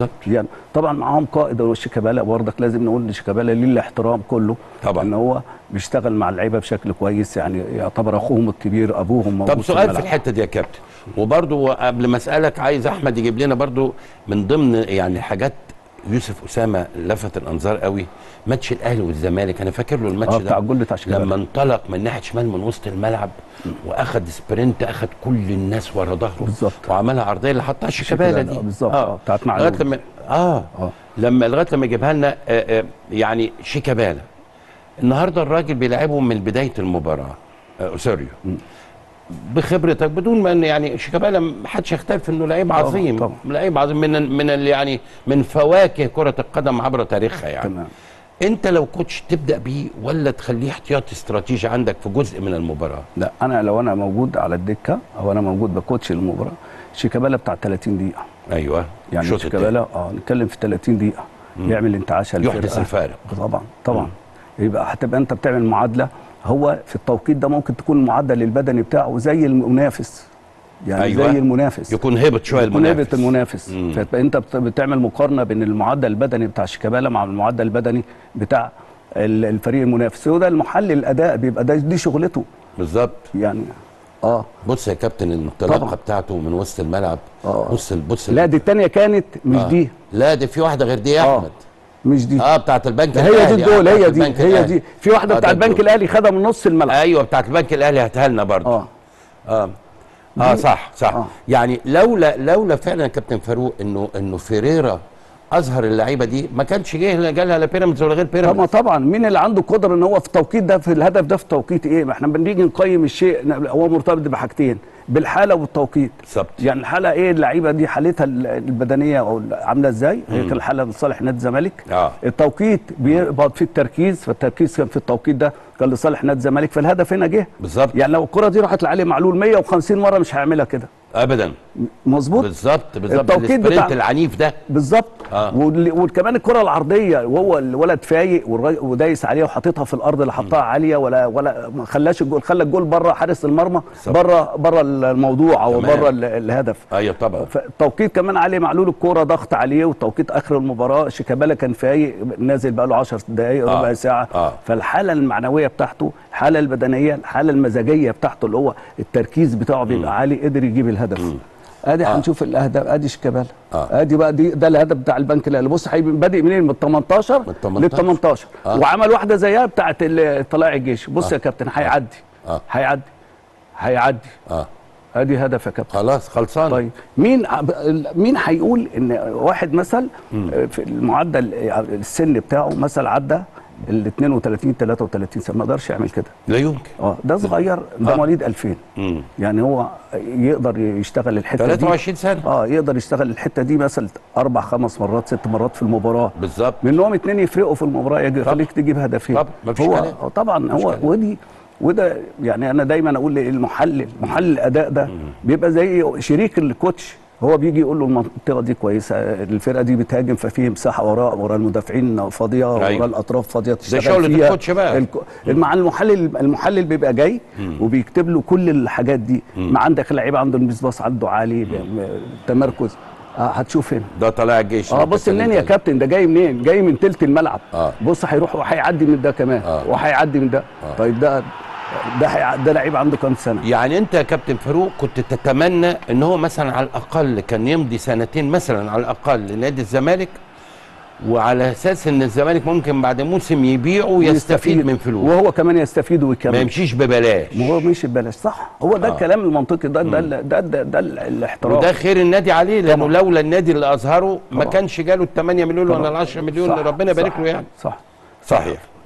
بالظبط. يعني طبعا معاهم قائد هو شيكابالا. برضك لازم نقول ان شيكابالا ليه الاحترام كله؟ طبعا. ان هو بيشتغل مع اللعيبة بشكل كويس. يعني يعتبر أخوهم الكبير أبوهم طب سؤال في. الحتة دي يا كابتن. وبرضو قبل ما أسألك عايز أحمد يجيب لنا برضو من ضمن يعني حاجات يوسف أسامة لفت الأنظار قوي. ماتش الأهلي والزمالك أنا فاكر له الماتش آه ده. بتاع الجول بتاع شيكابالا. لما انطلق من ناحية شمال من وسط الملعب وأخد sprint أخد كل الناس ورا ظهره بالظبط. وعملها عرضية اللي حطها شيكابالا دي. آه، بالظبط، آه، بتاعت معلول. لغاية لما آه, آه. لما لغاية لما يجيبها لنا آه آه يعني شيكابالا. النهارده الراجل بيلعبهم من بداية المباراة آه اوسوريو بخبرتك بدون ما إن يعني شيكابالا ما حدش يختلف إنه لعيب عظيم طبعا. لعيب عظيم من من يعني من فواكه كرة القدم عبر تاريخها يعني. تمام. أنت لو كوتش تبدأ بيه ولا تخليه احتياطي استراتيجي عندك في جزء من المباراة؟ لا أنا لو أنا موجود على الدكة أو أنا موجود بكوتش المباراة شيكابالا بتاع 30 دقيقة. أيوه. يعني شيكابالا آه نتكلم في 30 دقيقة. يعمل انتعاشة يحدث للفرقة. الفارق. طبعا طبعا. يبقى هتبقى أنت بتعمل معادلة هو في التوقيت ده ممكن تكون المعدل البدني بتاعه زي المنافس. يعني أيوة. زي المنافس. يكون هبط شوية يكون المنافس هيبة المنافس. مم. فيبقى أنت بت- بتعمل مقارنة بين المعدل البدني بتاع شيكابالا مع المعدل البدني بتاع ال- الفريق المنافس. وده المحلل الأداء بيبقى ده دي شغلته. بالظبط. يعني آه. بص يا كابتن الانطلاقه. بتاعته من وسط الملعب. آه. بص بص لا دي الثانية كانت مش آه. دي. لا دي في واحدة غير دي يا آه. أحمد. مش دي. آه بتاعت البنك ده هي دي آه، الجول بتاعت هي دي هي. دي. في واحدة آه، بتاع ده البنك. الأهلي خدها من نص الملعب. أيوه بتاعت البنك الأهلي هاتها لنا برضه. آه. آه. آه صح صح. آه. يعني لولا لولا فعلا كابتن فاروق إنه إنه فيريرا اظهر اللعيبة دي ما كانش جه جالها لا بيراميدز ولا غير طبعا بيراميدز. طبعا مين اللي عنده قدرة إن هو في التوقيت ده في الهدف ده في التوقيت إيه؟ ما إحنا بنيجي نقيم الشيء هو مرتبط بحاجتين بالحالة والتوقيت. بالظبط. يعني الحالة إيه؟ اللعيبة دي حالتها ال- البدنية أو عاملة إزاي؟ هي الحالة لصالح نادي الزمالك. آه. التوقيت بيقبض في التركيز فالتركيز كان في التوقيت ده كان لصالح نادي الزمالك فالهدف هنا جه. بالظبط. يعني لو الكرة دي راحت لعلي معلول 150 مرة مش هيعملها كده. ابدا مظبوط بالظبط بالظبط التوقيت بتاع- العنيف ده بالظبط آه. وكمان الكرة العرضية وهو الولد فايق ودايس عليها وحاططها في الأرض لا حطها عالية ولا ولا ما خلاش الجول خلى الجول بره حارس المرمى. بره بره الموضوع أو. بره ال- الهدف أيوه طبعا فالتوقيت كمان علي معلول الكوره ضغط عليه والتوقيت آخر المباراة شيكابالا كان فايق نازل بقى له 10 دقائق آه. ربع ساعة آه. فالحالة المعنوية بتاعته الحالة البدنية الحالة المزاجية بتاعته اللي هو التركيز بتاعه بيبقى عالي قدر يجيب الهدف. آدي آه. هنشوف الأهداف. آدي شيكابالا. آه. آدي بقى دي ده الهدف بتاع البنك الأهلي. بص هيبقى بادئ منين؟ من ال 18 من 18. لل 18 آه. وعمل واحدة زيها بتاعت ال- طلائع الجيش. بص يا كابتن هيعدي. آه. هيعدي. هيعدي. آه. آدي هدف يا كابتن. خلاص خلصان طيب. مين مين هيقول إن واحد مثل في المعدل السن بتاعه مثل عدى ال 32 33 سنه ما يقدرش يعمل كده لا يمكن آه ده صغير ده آه. مواليد 2000 مم. يعني هو يقدر يشتغل الحتة دي 23 سنة آه يقدر يشتغل الحتة دي مثلا أربع خمس مرات ست مرات في المباراة بالظبط منهم اتنين يفرقوا في المباراة. يخليك تجيب هدفين طبعا، مفيش هو كلام. آه، طبعا هو كلام. ودي وده يعني أنا دايما أقول المحلل محلل الاداء ده بيبقى زي شريك الكوتش هو بيجي يقول له المنطقة دي كويسة الفرقة دي بتهاجم ففي مساحه وراء ورا المدافعين فاضية أيوة. ورا الأطراف فاضية تشتغل شغلة فيها. الكوتش بقى. الك- مع المحلل المحلل بيبقى جاي وبيكتب له كل الحاجات دي. ما عندك لعيبة عنده المسباص عنده عالي تمركز. آه هتشوف هنا. ده طلع الجيش. آه بص منين يا كابتن؟ ده جاي منين؟ جاي من تلت الملعب. آه. بص هيروح وهيعدي من ده كمان. آه. وهيعدي من ده. طيب ده ده ده لعيب عنده كام سنة؟ يعني انت يا كابتن فاروق كنت تتمنى ان هو مثلا على الأقل كان يمضي سنتين مثلا على الأقل لنادي الزمالك وعلى أساس إن الزمالك ممكن بعد موسم يبيعه ويستفيد من فلوس. وهو كمان يستفيد ما ويكمل يمشيش ببلاش. ما هو مش ببلاش صح. هو ده آه. الكلام المنطقي ده ده ده ده, ده, ده الاحتراف. وده خير النادي عليه لأنه طبعا. لولا النادي اللي أظهره ما. كانش جاله ال 8 مليون ولا ال 10 مليون اللي ربنا يبارك له يعني. صح. صحيح.